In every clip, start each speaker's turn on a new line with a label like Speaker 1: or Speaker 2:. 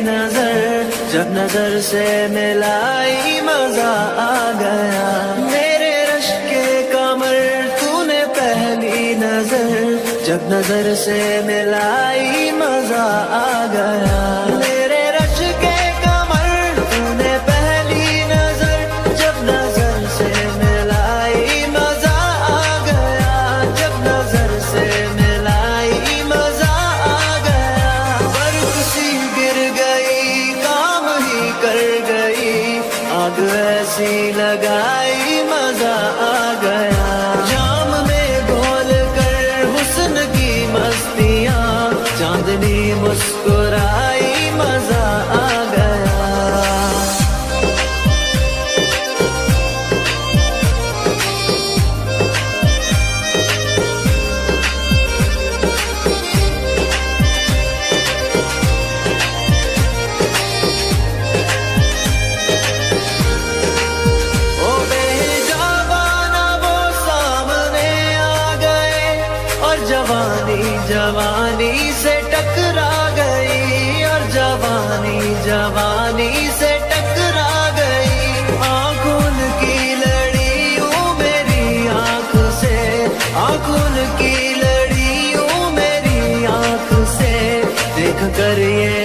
Speaker 1: نظر، جب نظر سے ملائی مزہ آ گیا۔ میرے رش کے کمر تو نے پہلی نظر، جب نظر سے ملائی مزہ آ گیا۔ ایسی لگائی مزہ آ گیا۔ جام میں گھول کر حسن کی مستیاں چاندنی مسکرائی جوانی سے ٹکرا گئی اور جوانی جوانی سے ٹکرا گئی۔ آنکھوں کی لڑیوں میری آنکھ سے، آنکھوں کی لڑیوں میری آنکھ سے۔ دیکھ کر یہ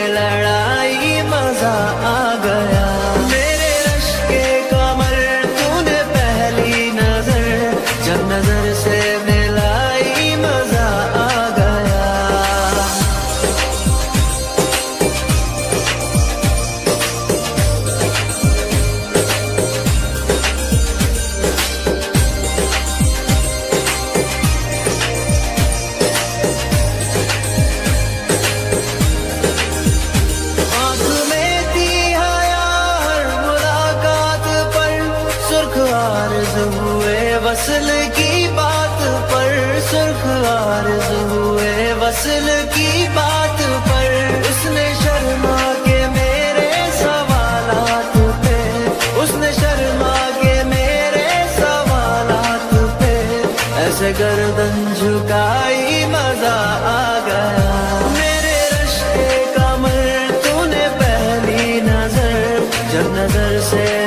Speaker 1: وصل کی بات پر سرخ عارض ہوئے۔ وصل کی بات پر اس نے شرما کے میرے سوالات پہ۔ اس نے شرما کے میرے سوالات پہ۔ ایسے گردن جھکائی مزہ آ گیا۔ میرے رشتے کمر، تو نے پہلی نظر جب نظر سے